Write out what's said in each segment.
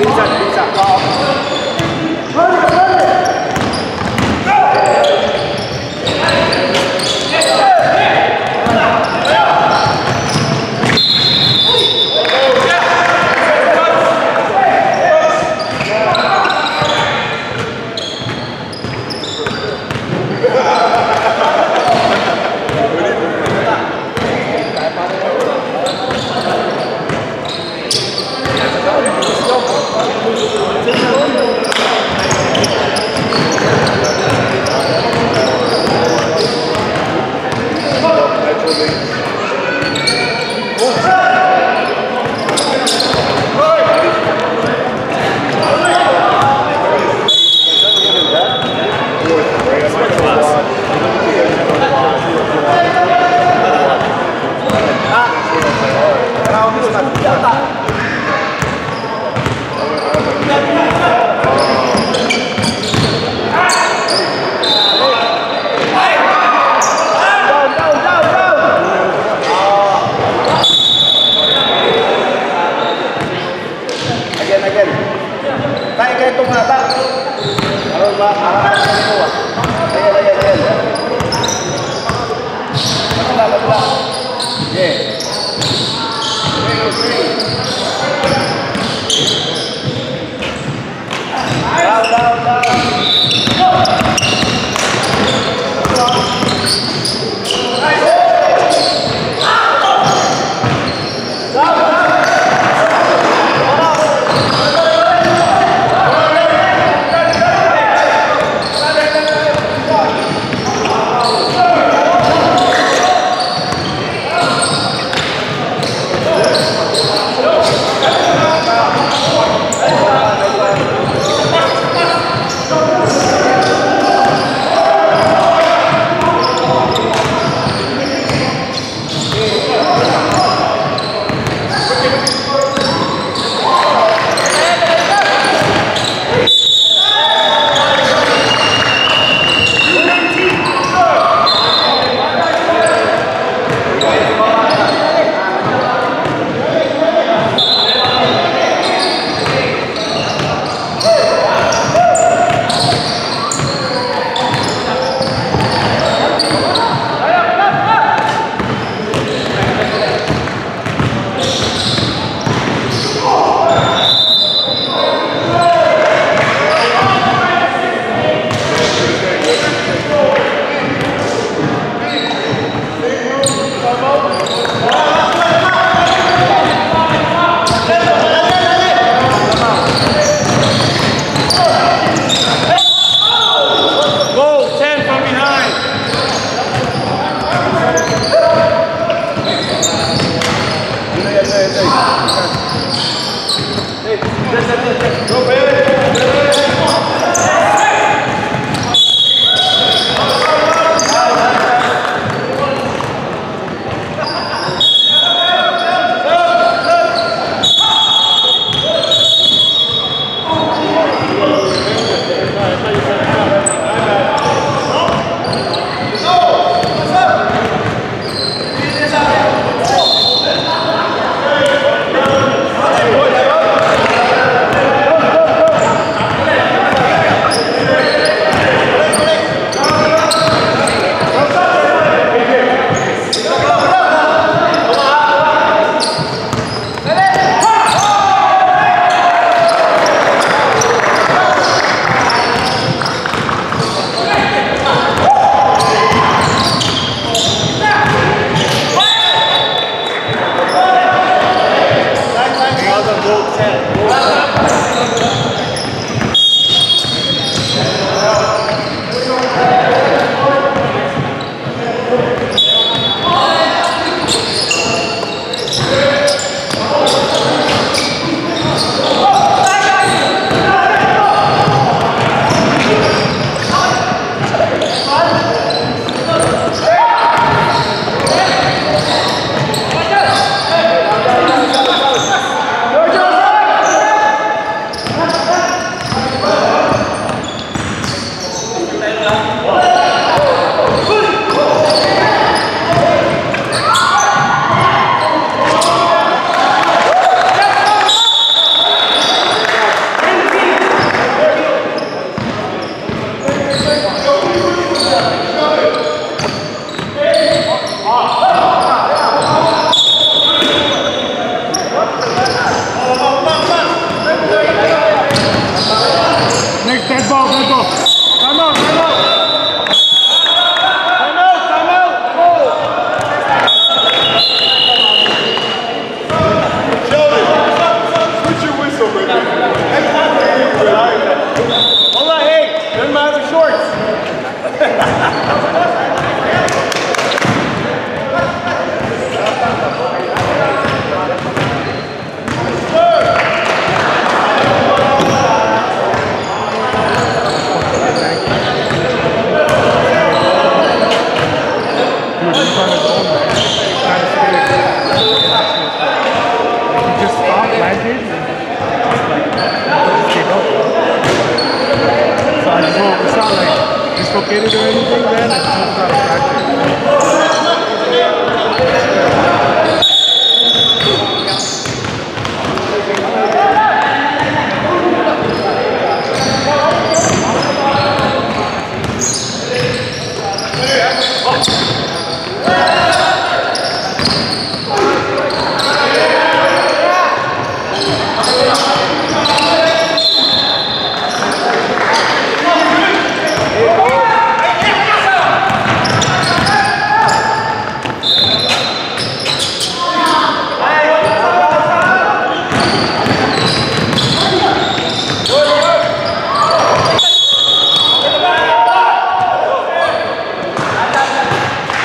Exactly.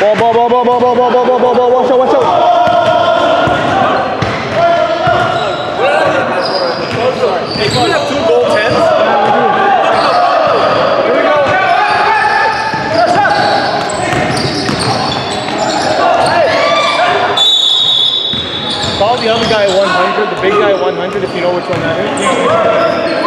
Ball, ball, ball, ball, ball, ball, ball, ball, ball, ball. Watch out, watch out. Call the other guy 100, the big guy 100, if you know which one that is.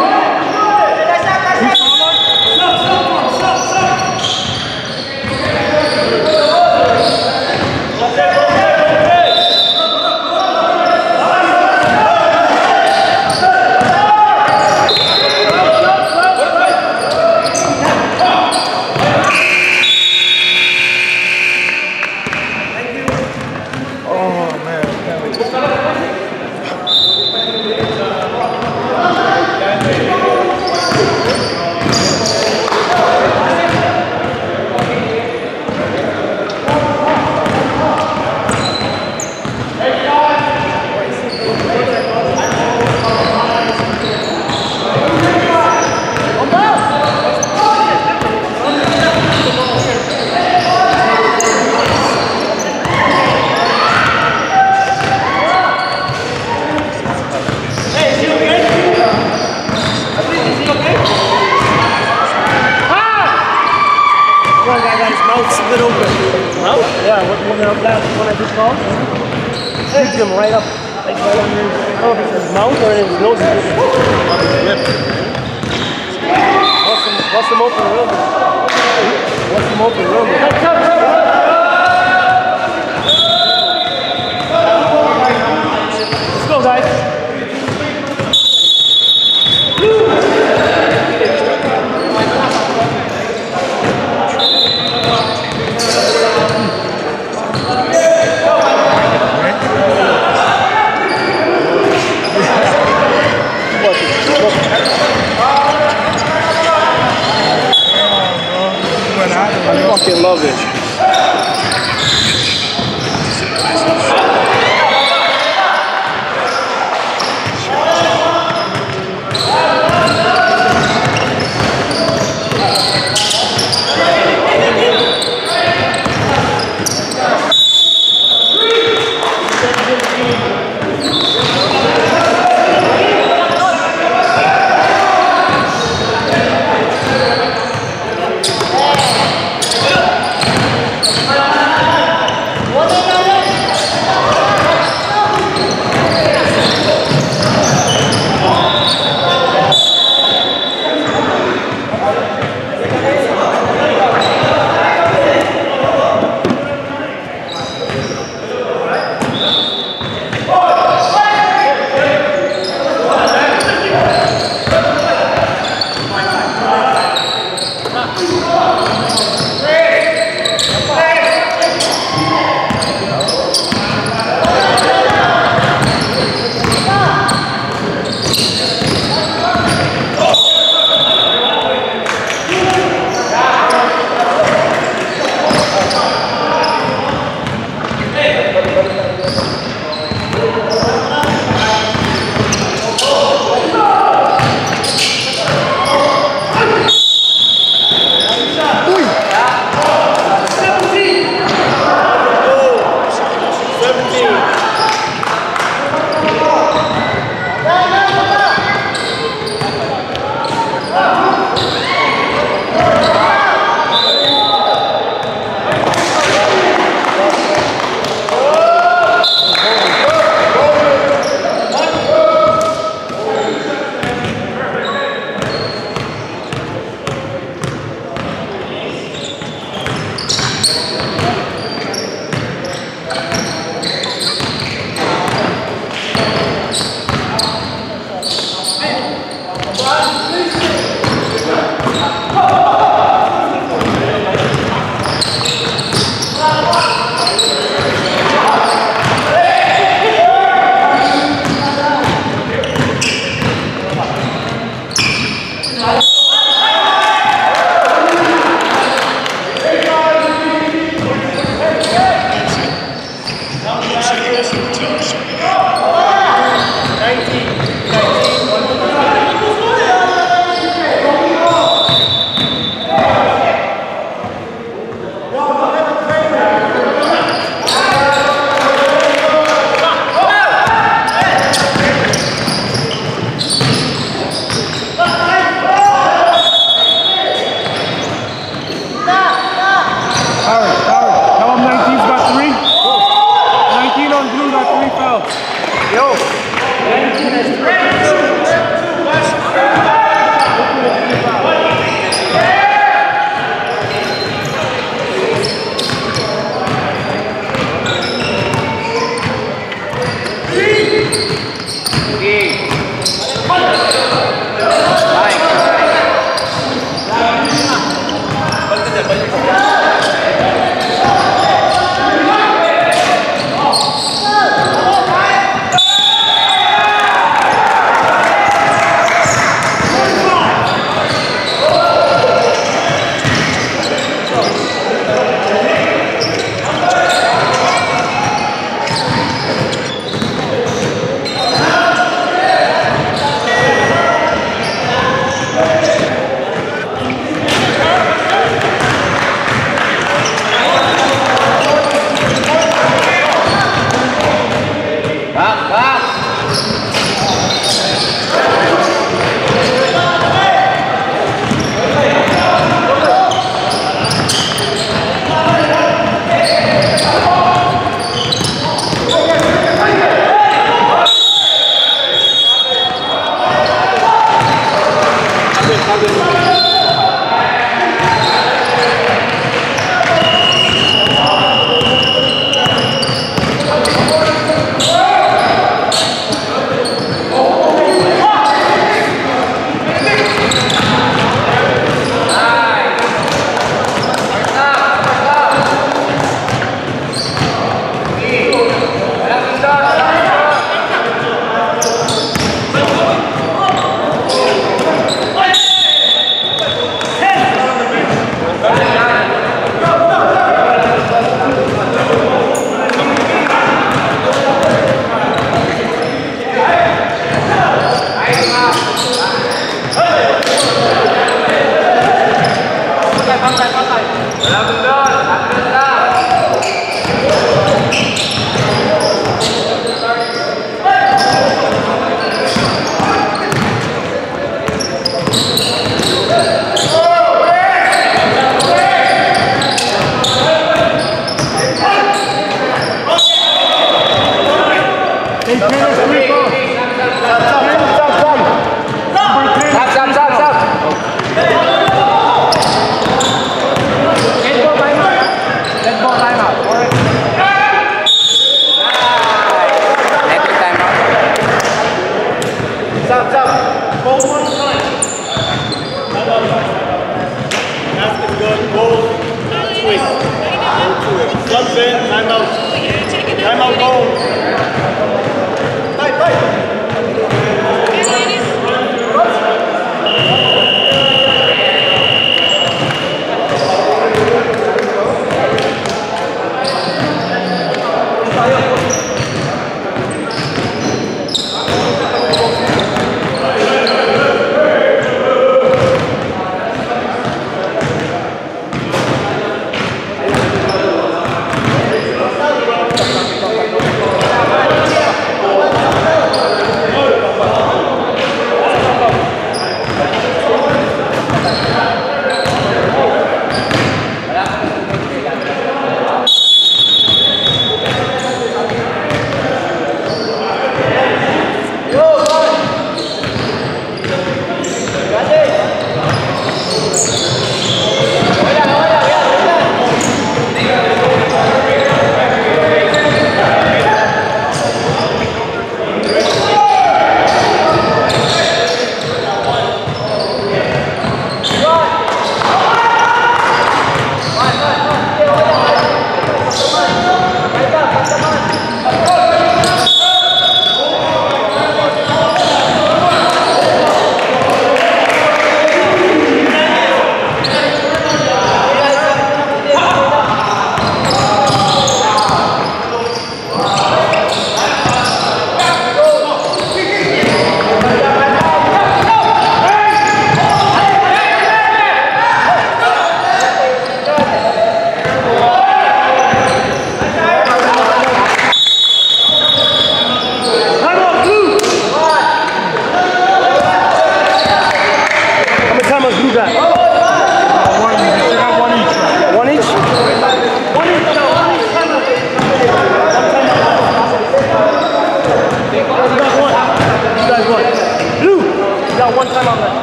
Got one timeout left.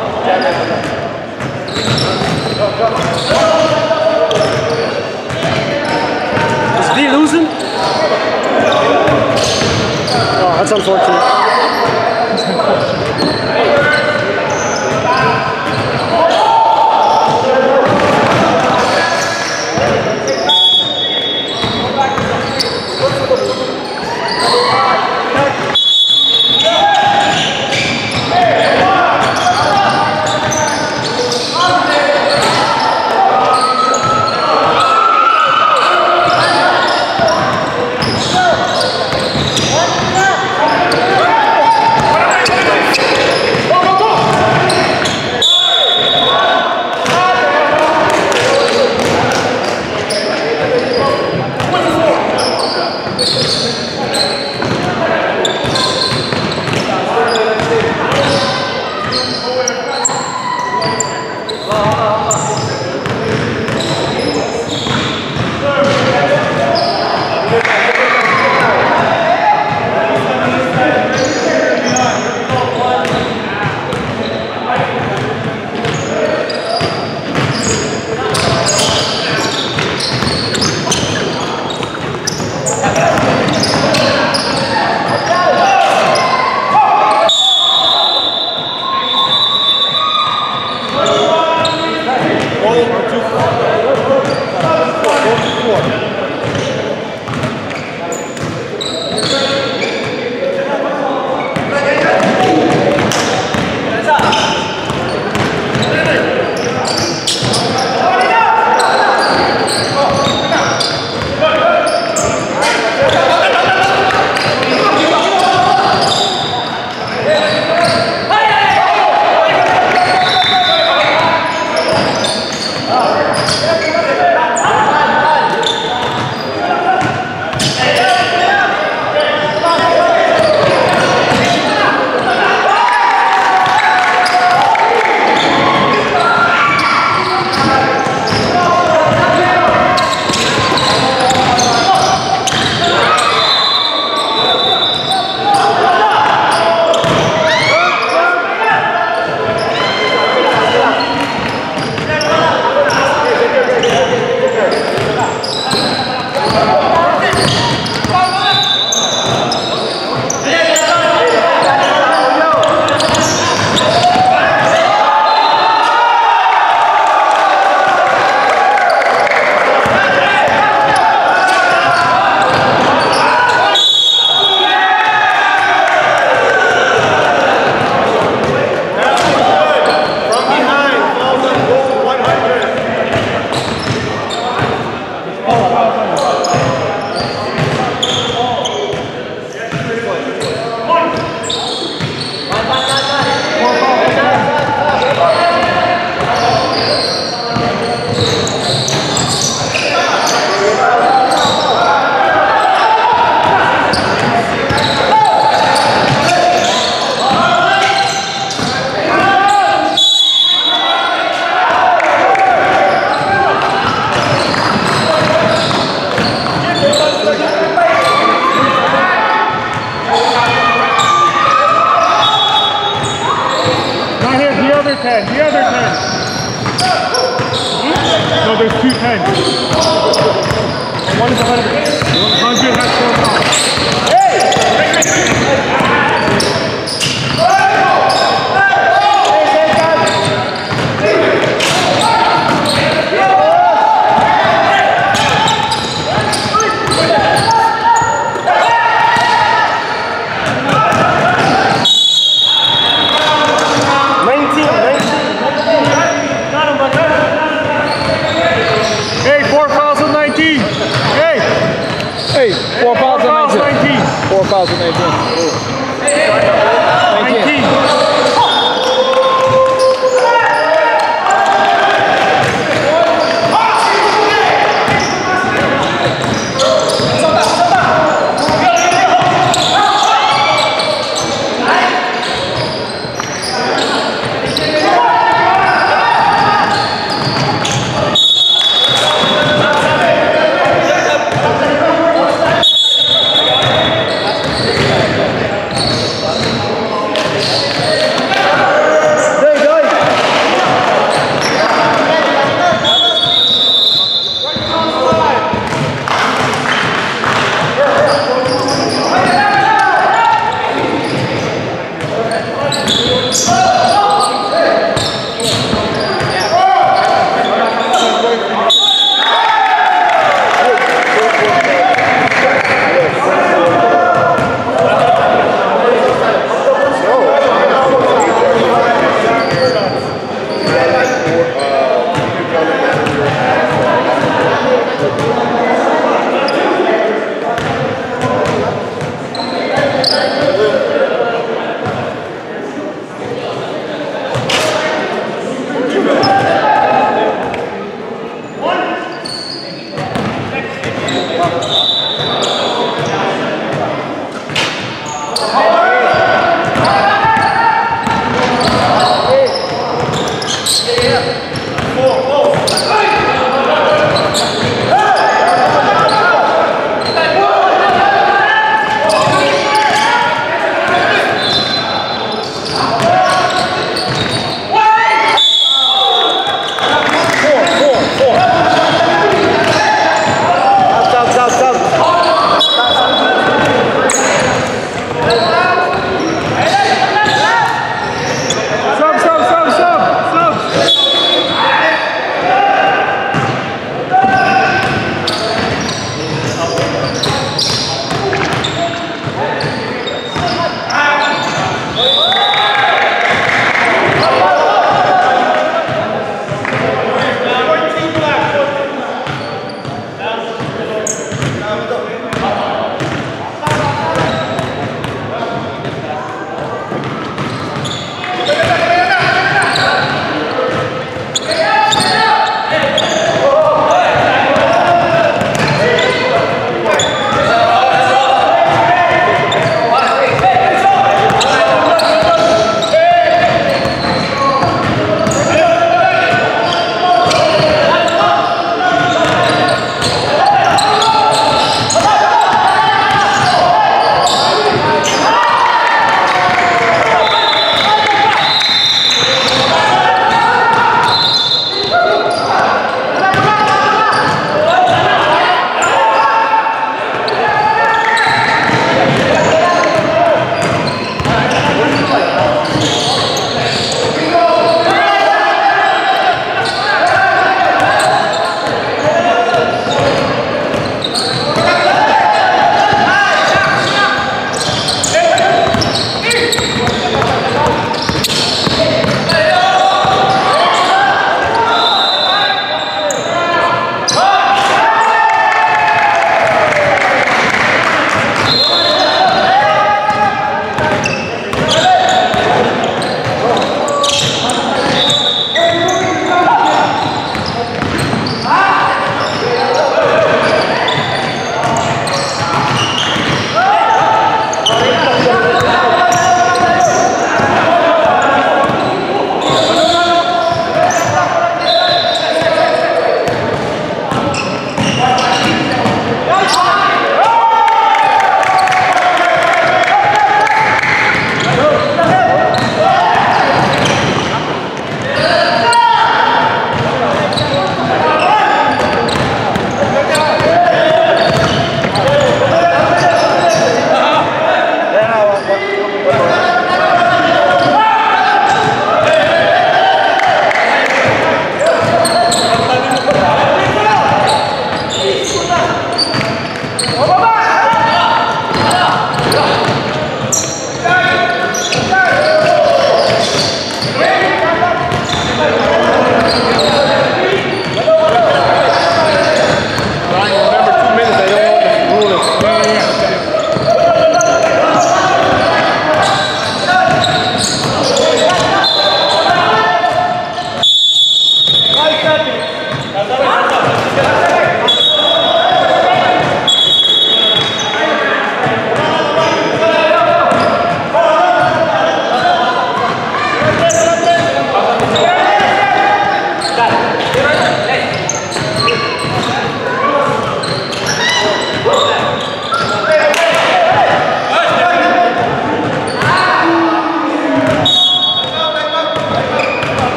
Is V losing? Oh, that's unfortunate.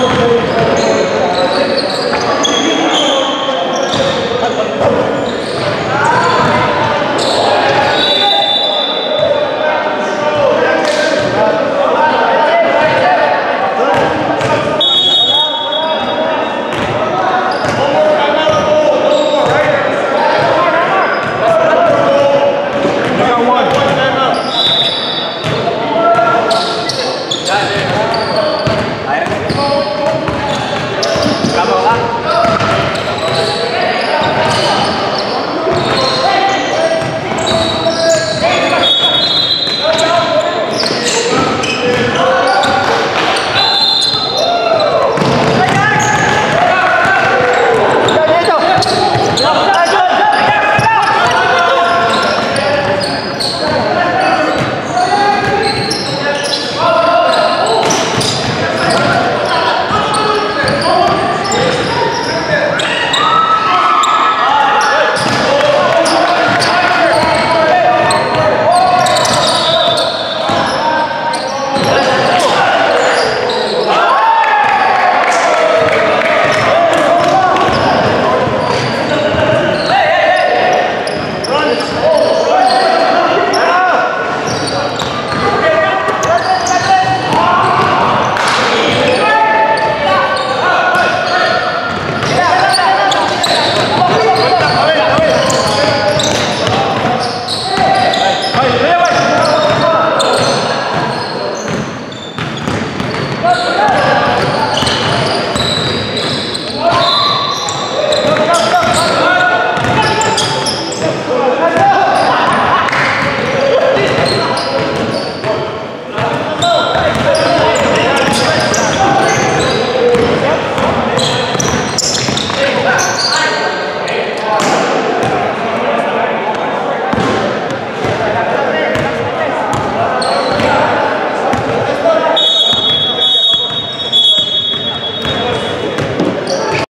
감사합니다.